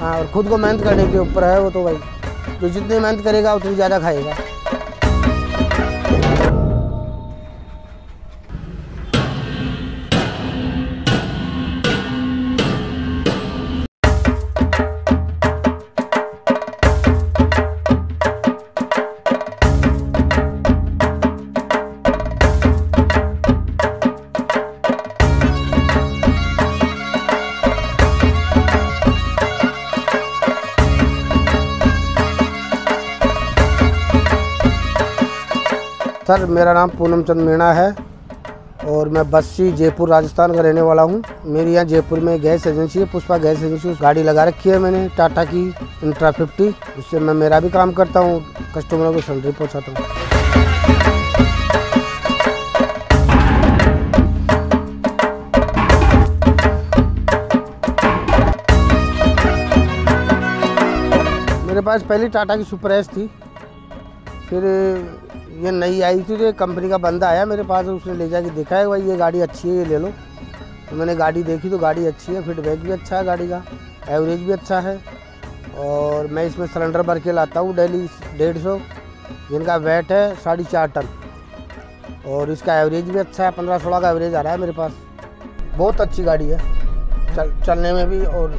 हाँ और खुद को मेहनत करने के ऊपर है वो तो भाई। जो जितनी मेहनत करेगा, उतनी ज़्यादा खाएगा। सर, मेरा नाम पूनम चंद मीणा है और मैं बस्सी, जयपुर, राजस्थान का रहने वाला हूँ। मेरी यहाँ जयपुर में गैस एजेंसी है, पुष्पा गैस एजेंसी गाड़ी लगा रखी है मैंने, टाटा की इंट्रा फिफ्टी। उससे मैं, मेरा भी काम करता हूँ, कस्टमरों को सैलरी पहुँचाता हूँ। मेरे पास पहली टाटा की सुपर एस थी। फिर ये नई आई थी तो कंपनी का बंदा आया मेरे पास, उसने ले जाके देखा है भाई, ये गाड़ी अच्छी है, ये ले लो। तो मैंने गाड़ी देखी तो गाड़ी अच्छी है फीडबैक भी अच्छा है गाड़ी का एवरेज भी अच्छा है। और मैं इसमें सिलेंडर भर के लाता हूँ डेली डेढ़ सौ जिनका वेट है साढ़े चार टन। और इसका एवरेज भी अच्छा है, पंद्रह सोलह का एवरेज आ रहा है मेरे पास। बहुत अच्छी गाड़ी है, चल, चलने में भी और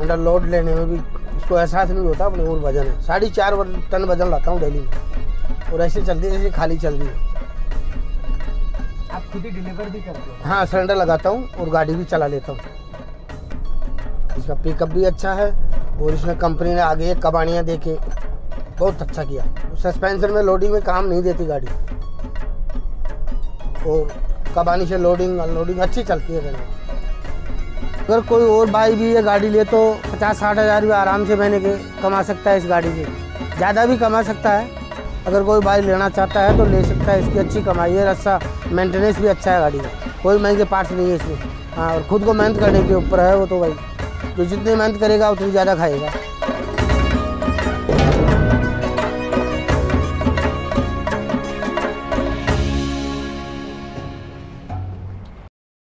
अंडर लोड लेने में भी इसको एहसास नहीं होता अपने और वज़न है। साढ़े चार टन वज़न लाता हूँ डेली में और ऐसे चलती है जैसे खाली चल रही है। आप खुद ही डिलीवर भी करते हो? हाँ सिलेंडर लगाता हूँ और गाड़ी भी चला लेता हूँ। इसका पिकअप भी अच्छा है और इसमें कंपनी ने आगे कबाड़ियाँ दे के बहुत अच्छा किया। सस्पेंशन में लोडिंग में काम नहीं देती गाड़ी। और कबानी से लोडिंग अनलोडिंग अच्छी चलती है गाड़ी। अगर कोई और भाई भी ये गाड़ी ले तो पचास, साठ हज़ार भी आराम से महीने के कमा सकता है इस गाड़ी से ज़्यादा भी कमा सकता है। अगर कोई भाई लेना चाहता है तो ले सकता है। इसकी अच्छी कमाई है अच्छा मेंटेनेंस भी अच्छा है गाड़ी का। कोई महँगे पार्ट्स नहीं है इसमें। हाँ और खुद को मेहनत करने के ऊपर है वो तो भाई। जो जितनी मेहनत करेगा, उतनी ज़्यादा खाएगा।